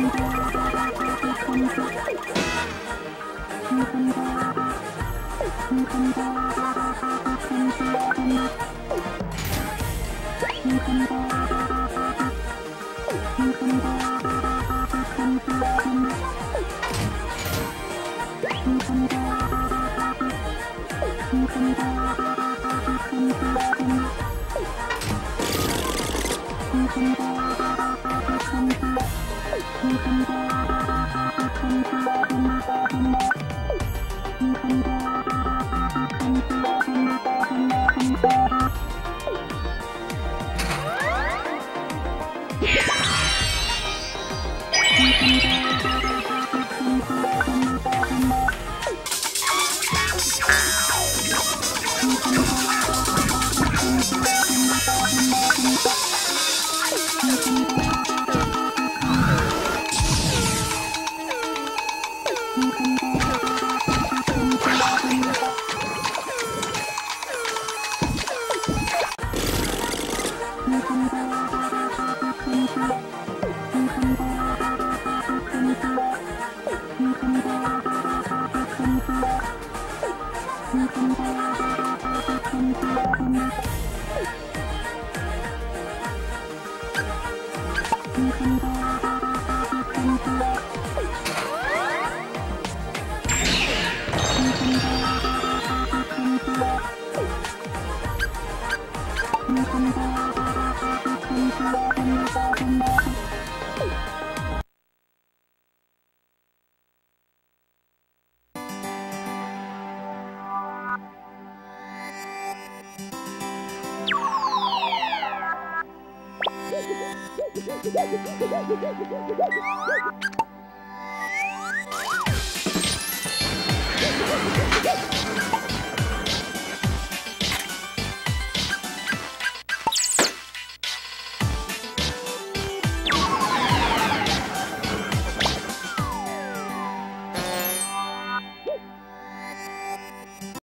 Thank you. Thank you. Bye. Woo-hoo-hoo-hoo!